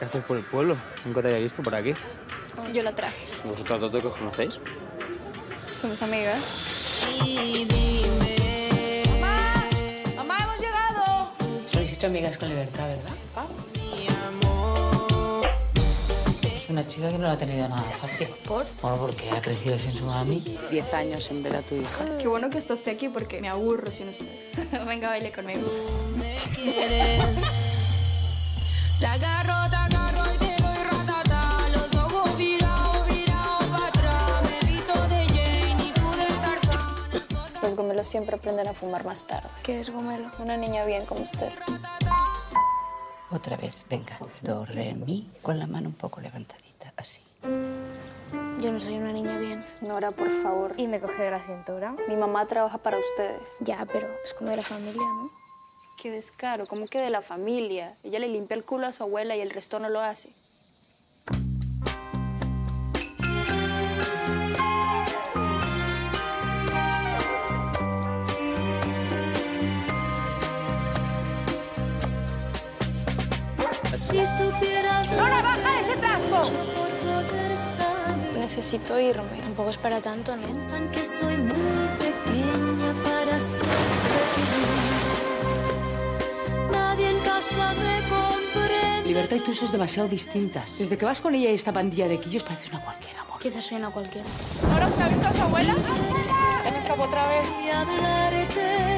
¿Qué haces por el pueblo? Nunca te había visto por aquí. Yo la traje. ¿Vosotras dos de que os conocéis? Somos amigas. ¡Mamá! ¡Mamá, hemos llegado! Sois hecho amigas con libertad, ¿verdad? Es una chica que no la ha tenido nada fácil. ¿Por? Bueno, porque ha crecido sin su mami. Diez años en ver a tu hija. Qué bueno que estás aquí porque me aburro sin usted. Venga, baile conmigo. Los ojos virados, virados para atrás. Me visto de Jane y tú de Tarzán. Los gomelos siempre aprenden a fumar más tarde. ¿Qué es gomelo? Una niña bien como usted. Otra vez, venga. Do, re, mi, con la mano un poco levantadita, así. Yo no soy una niña bien. Nora, por favor. Y me coge de la cintura. Mi mamá trabaja para ustedes. Ya, pero es como de la familia, ¿no? Qué descaro, ¿cómo que de la familia? Ella le limpia el culo a su abuela y el resto no lo hace. Si supieras. ¡Nora, baja ese traspo! Necesito irme. Tampoco es para tanto, ¿no? Piensan que soy muy Libertad y tú sois demasiado distintas. Desde que vas con ella y esta pandilla de quillos pareces una cualquiera, amor. Quizás soy una cualquiera. ¿Nora, ¿usted ha visto a su abuela? Ya me escapó otra vez.